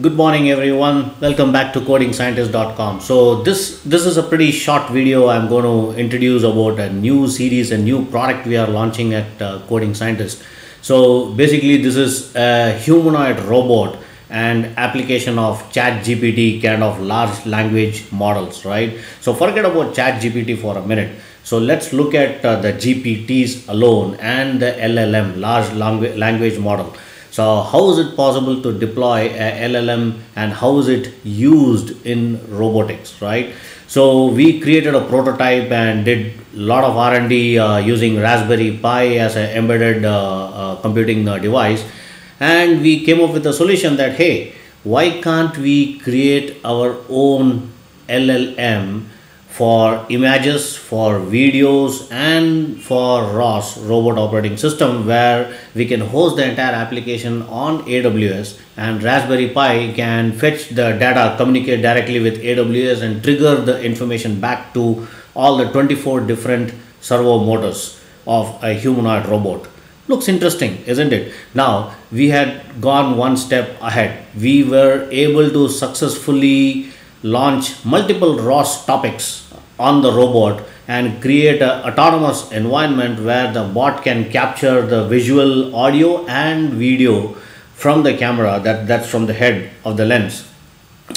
Good morning, everyone. Welcome back to CodingScientist.com. So this this is a pretty short video. I'm going to introduce about a new series, a new product we are launching at uh, Coding Scientist. So basically, this is a humanoid robot and application of Chat GPT kind of large language models, right? So forget about Chat GPT for a minute. So let's look at uh, the GPTs alone and the LLM, large langu- language model. So how is it possible to deploy a LLM and how is it used in robotics, right? So we created a prototype and did a lot of R&D uh, using Raspberry Pi as an embedded uh, uh, computing uh, device and we came up with a solution that hey, why can't we create our own LLM for images, for videos, and for ROS robot operating system, where we can host the entire application on AWS, and Raspberry Pi can fetch the data, communicate directly with AWS, and trigger the information back to all the 24 different servo motors of a humanoid robot. Looks interesting, isn't it? Now, we had gone one step ahead. We were able to successfully launch multiple ROS topics on the robot and create an autonomous environment where the bot can capture the visual audio and video from the camera that, that's from the head of the lens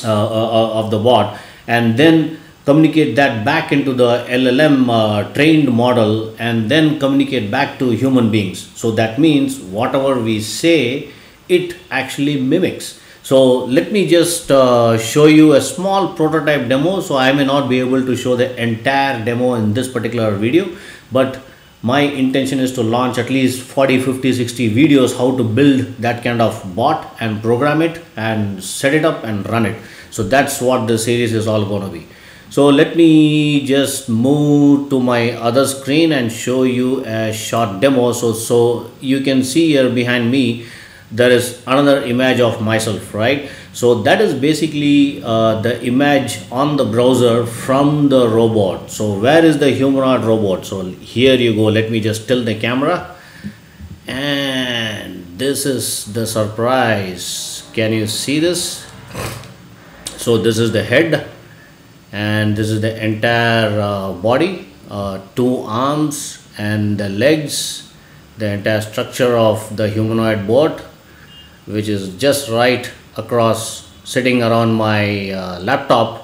uh, uh, of the bot and then communicate that back into the LLM uh, trained model and then communicate back to human beings. So that means whatever we say, it actually mimics. So let me just uh, show you a small prototype demo. So I may not be able to show the entire demo in this particular video, but my intention is to launch at least 40 50 60 videos how to build that kind of bot and program it and set it up and run it. So that's what the series is all going to be. So let me just move to my other screen and show you a short demo. So so you can see here behind me there is another image of myself right? So that is basically uh, the image on the browser from the robot. So where is the humanoid robot? So here you go. Let me just tilt the camera. And this is the surprise. Can you see this? So this is the head. And this is the entire uh, body uh, two arms and the legs the entire structure of the humanoid bot which is just right across sitting around my uh, laptop.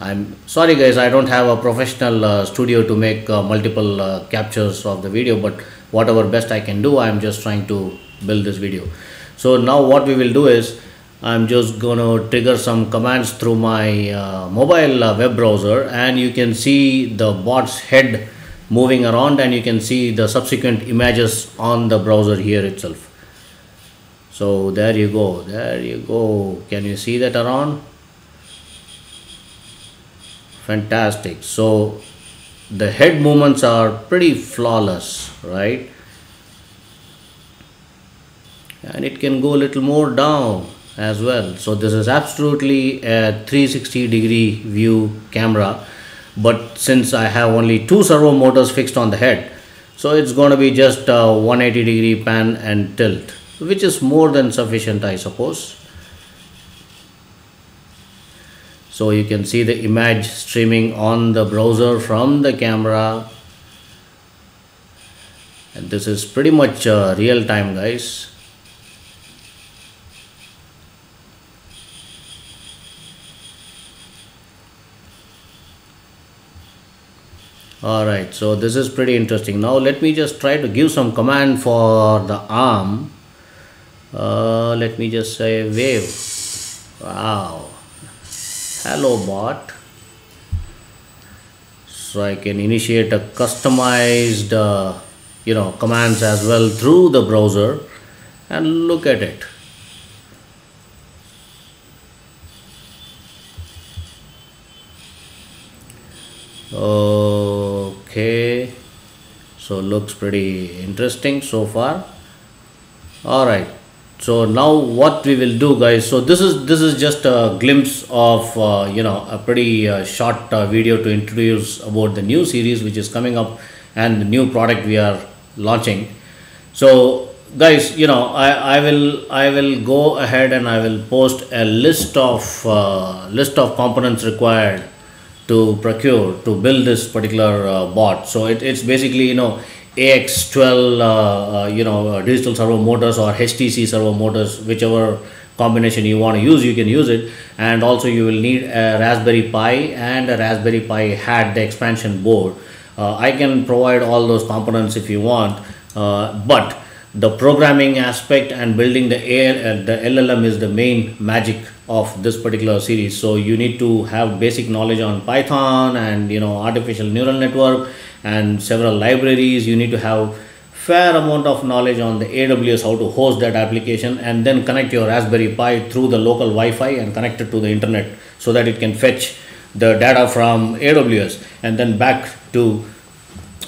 I'm sorry guys i don't have a professional uh, studio to make uh, multiple uh, captures of the video but whatever best i can do i'm just trying to build this video. So now what we will do is i'm just going to trigger some commands through my uh, mobile uh, web browser and you can see the bot's head moving around and you can see the subsequent images on the browser here itself so there you go there you go. Can you see that around? Fantastic. So the head movements are pretty flawless right? And it can go a little more down as well. So this is absolutely a 360 degree view camera. But since I have only two servo motors fixed on the head so it's going to be just a 180 degree pan and tilt which is more than sufficient I suppose. So you can see the image streaming on the browser from the camera and this is pretty much uh, real time guys. Alright, so this is pretty interesting. Now let me just try to give some command for the arm uh, let me just say wave. Wow. Hello bot. So I can initiate a customized uh, you know commands as well through the browser and look at it. Okay. So looks pretty interesting so far. All right so now what we will do guys so this is this is just a glimpse of uh, you know a pretty uh, short uh, video to introduce about the new series which is coming up and the new product we are launching. So guys you know I, I will i will go ahead and i will post a list of uh, list of components required to procure to build this particular uh, bot. So it, it's basically you know ax12 uh, uh, you know uh, digital servo motors or htc servo motors whichever combination you want to use you can use it. And also you will need a raspberry pi and a raspberry pi hat the expansion board. Uh, i can provide all those components if you want uh, but the programming aspect and building the AL, uh, the LLM is the main magic of this particular series. So you need to have basic knowledge on Python and you know artificial neural network and several libraries. You need to have fair amount of knowledge on the AWS how to host that application and then connect your Raspberry Pi through the local Wi-Fi and connect it to the internet so that it can fetch the data from AWS and then back to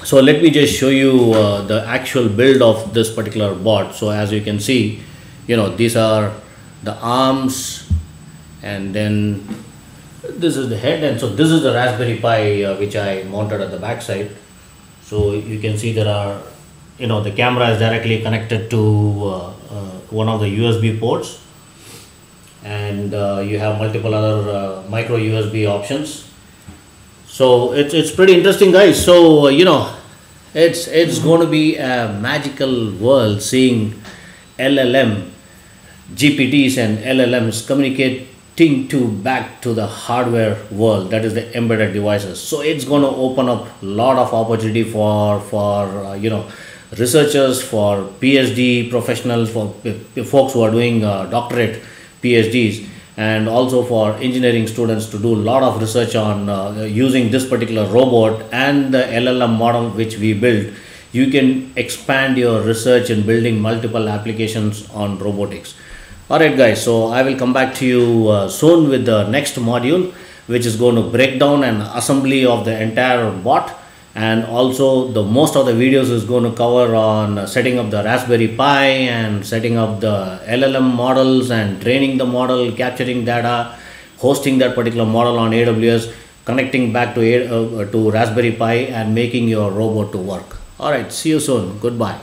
so let me just show you uh, the actual build of this particular bot so as you can see you know these are the arms and then this is the head and so this is the raspberry pi uh, which i mounted at the back side so you can see there are you know the camera is directly connected to uh, uh one of the usb ports and uh, you have multiple other uh, micro usb options so it's, it's pretty interesting guys. So you know it's it's going to be a magical world seeing llm gpts and llms communicating to back to the hardware world that is the embedded devices. So it's going to open up a lot of opportunity for for uh, you know researchers for phd professionals for folks who are doing uh, doctorate phds and also for engineering students to do a lot of research on uh, using this particular robot and the LLM model which we built. You can expand your research in building multiple applications on robotics. Alright guys so I will come back to you uh, soon with the next module which is going to break down an assembly of the entire bot and also the most of the videos is going to cover on setting up the raspberry pi and setting up the llm models and training the model capturing data hosting that particular model on aws connecting back to uh, to raspberry pi and making your robot to work. All right see you soon. Goodbye